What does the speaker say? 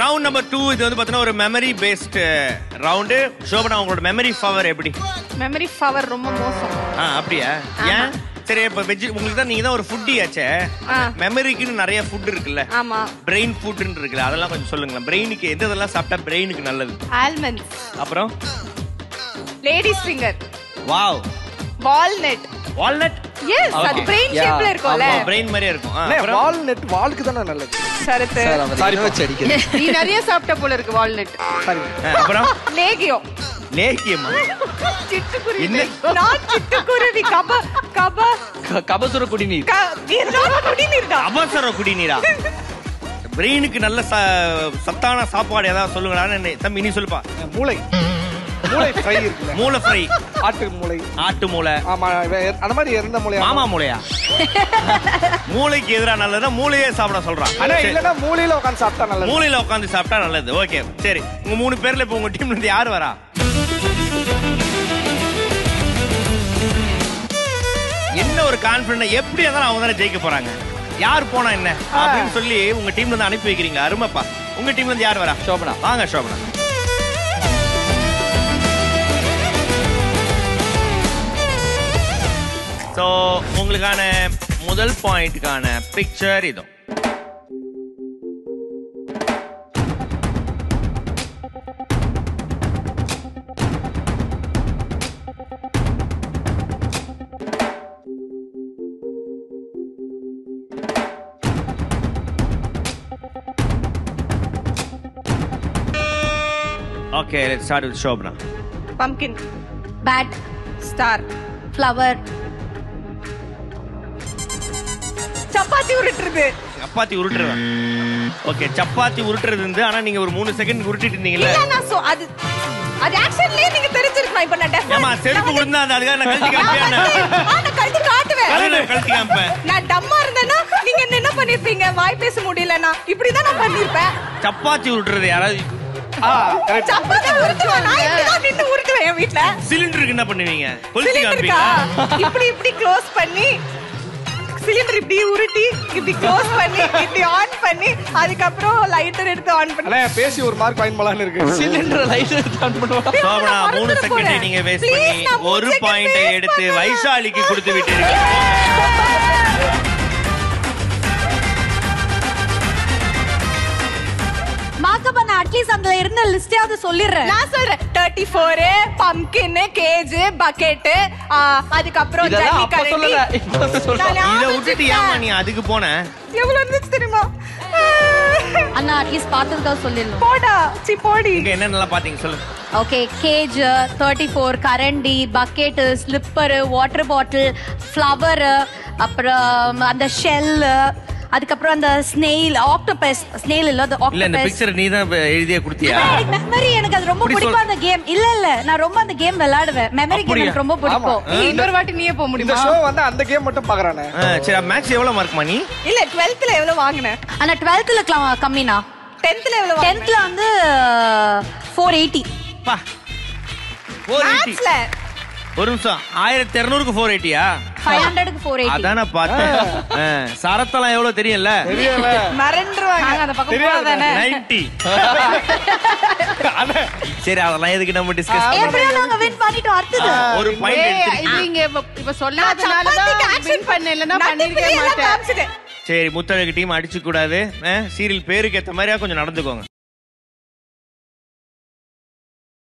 Round number two இது வந்து பாத்தீங்கன்னா ஒரு மெமரி பேஸ்ட் ரவுண்டு சோபனா உங்களோட மெமரி பவர் எப்படி? மெமரி பவர் ரொம்ப மோசம். ஆ அப்படியா? ஏன்? சரி இப்ப வெஜ் உங்களுக்கு தான் நீங்க தான் ஒரு ஃபுட்டி ஆச்சே. மெமரிக்குன்னு நிறைய ஃபுட் இருக்குல்ல. ஆமா. பிரெயின் ஃபுட்னு இருக்குல்ல அதெல்லாம் கொஞ்சம் சொல்லுங்களேன். பிரெயினுக்கு எது எதெல்லாம் சாப்பிட்டா பிரெயினுக்கு நல்லது? ஆல்மண்ட்ஸ் அப்புறம்? Ladies finger wow walnut walnut yes அது பிரெயின். ஷேப்ல இருக்கும்ல. பிரெயின் மாதிரியே இருக்கும். வால்நட் வாலுக்கு தானே நல்லது. சரத்து. சார் வச்சு அடிக்கிறது நீ நிறைய சாப்பிட்ட போல இருக்கு வால்நட் சரி அப்புறம்? லேகியோ லேக்கியமா சிட்டுக்குருவி? நான் சிட்டுக்குருவி கப கப. கபசுர குடிநீர். குடிநீர் தான். குடிநீரா? பிரெயினுக்கு நல்ல ச- சத்தான சாப்பாடு ஏதாவது சொல்லுங்களான்னு தம்பி நீ சொல்லுப்பா. மூளை. மூளை ஃப்ரை இருக்குல்ல. மூளை ஃப்ரை ஆட்டு மூளை. ஆட்டு மூளை. ஆமா அந்த மாதிரி இறந்த மூளை மாமா மூளையா? மூளைக்கு எதிரா நல்லதா மூளையே சாப்பிட சொல்றான். ஆனா. இல்லனா மூளையில உட்கார்ந்து சாப்பிட்டா நல்லது. மூளையில உட்காந்து சாப்பிட்டா நல்லது. ஓகே. சரி. உங்க மூணு பேர்ல இப்ப உங்க டீம்ல இருந்து யார் வரா? என்ன ஒரு கான்பிடன்ட் எப்படி இருந்தாலும் அவங்க தானே ஜெயிக்க போறாங்க. யார் போனா என்ன? அப்படின்னு சொல்லி உங்க டீம்ல இருந்து அனுப்பி வைக்கிறீங்க அருமைப்பா. உங்க டீம்ல இருந்து யார் வரா? சோபனா. வாங்க சோபனா. ஸோ உங்களுக்கான முதல் பாயிண்ட்டுக்கான பிக்சர் இதோ. Okay let's start with Shobana pumpkin bat star flower chapati உருட்டுறது. Chapati உருட்டுறதா? ஓகே சப்பாத்தி உருட்டுறது இருந்து ஆனா நீங்க ஒரு மூணு செகண்ட் உருட்டிட்டு இருந்தீங்கல்ல? நான் சொ- அது அது ஆக்ஷன்லயே நீங்க தெரிஞ்சிருக்கலாம். இப்ப நான் ஏமா செருப்பு விழுந்தா அந்த அதுக்காக நான் கழட்டி காமிப்பேன் நான் கழட்டி காட்டுவேன். கழட்டி கழட்டி நான் டம்மா இருந்தேன்னா நீங்க என்ன பண்ணிருப்பீங்க? வாய் பேச முடியலன்னா இப்படிதான் நான் பண்ணிருப்பேன். சப்பாத்தி உருட்டுறது யாராவது? சப்பாத்தி உருட்டுவேன். நான் நின்னு உருட்டுவேன் என் வீட்ல. சிலிண்டருக்கு என்ன பண்ணுவீங்க? கொளுத்தி காமிப்பீங்களா? இப்படி இப்படி க்ளோஸ் பண்ணி சிலிண்டர் இப்படி உருட்டி இப்படி க்ளோஸ் பண்ணி இப்படி ஆன் பண்ணி அதுக்கப்புறம் லைட்டர் எடுத்து ஆன் பண்ணி. அண்ணே பேசி ஒரு மார்க் வாங்கி போலான்னு இருக்கு. சிலிண்டர் லைட் ஆன் பண்ணுவா சோபனா மூணு செகண்ட். நீங்க வேஸ்ட் பண்ணி ஒரு பாயிண்டை எடுத்து. வைஷாலிக்கு கொடுத்து விட்டீர்கள் லிஸ்டையாவது சொல்லிடுறேன். நான் சொல்றேன். Thirty four pumpkin cage bucket அதுக்கப்புறம் இத விட்டுட்டு ஏமா. நீ அதுக்கு போன? எவ்வளவு இருந்துச்சு தெரியுமா? அண்ணா அட்லீஸ்ட் பார்த்ததுக்காக சொல்லிடணும். போடா. சி போடி. இங்க என்னென்னலாம் பாத்தீங்க சொல்லுங்க ஓகே கேஜ் தேர்ட்டி ஃபோர் கரண்டி bucket slipper water bottle flower அப்புறம் அந்த ஷெல்லு அதுக்கப்புறம் அந்த ஸ்னெயில் ஆக்டோபஸ் ஸ்னெயில் இல்ல அது இல்ல இந்த ஆக்டோபஸ் பிக்சர் நீ தான் எழுதியே கொடுத்தியா? மெமரி எனக்கு அது ரொம்ப இப்படி பிடிக்கும். அந்த கேம் இல்ல இல்ல நான் ரொம்ப அந்த கேம் விளையாடுவேன். மெமரி கேம் அப்படியா? எனக்கு ரொம்ப பிடிக்கும். ஏய், இன்னொரு வாட்டி நீயே போக இந்த முடியுமா ஷோ வந்து அந்த கேம் மட்டும் பாக்குறானே. ஆ, சரி மேக்ஸ் எவ்வளவு மார்க்மா நீ? இல்ல டுவெல்த்ல எவ்வளவு வாங்கினேன்? ஆனா டுவெல்த்ல கம்மினா டென்த்ல எவ்வளவு வாங்கினேன்? டென்த்ல வந்து ஃபோர் எயிட்டி பா. ஃபோர் எயிட்டி மேத்ஸ்ல ஒரு நிமிஷம். ஆயிரத்தி இருநூறுக்கு ஃபோர் எயிட்டியா ஃபைவ் ஹண்ட்ரடுக்கு ஃபோர் எயிட்டி அதான் நான் பார்த்தேன். ஆ, சரத்தெல்லாம் எவ்வளவு தெரியல தெரியல மறந்துருவாங்க. அந்த பக்கம் போறதானே நைன்டி. சரி அதெல்லாம் எதுக்கு நம்ம டிஸ்கஸ் எப்படியோ நாங்க வின் பண்ணிட்டோம் அடுத்தது. ஒரு பாயிண்ட் இப்ப- மாட்டேன். சரி முத்தழகு டீம் அடிச்சு கூடாது சீரியல் பேருக்கு ஏத்த மாதிரியா கொஞ்சம் நடந்துக்கோங்க.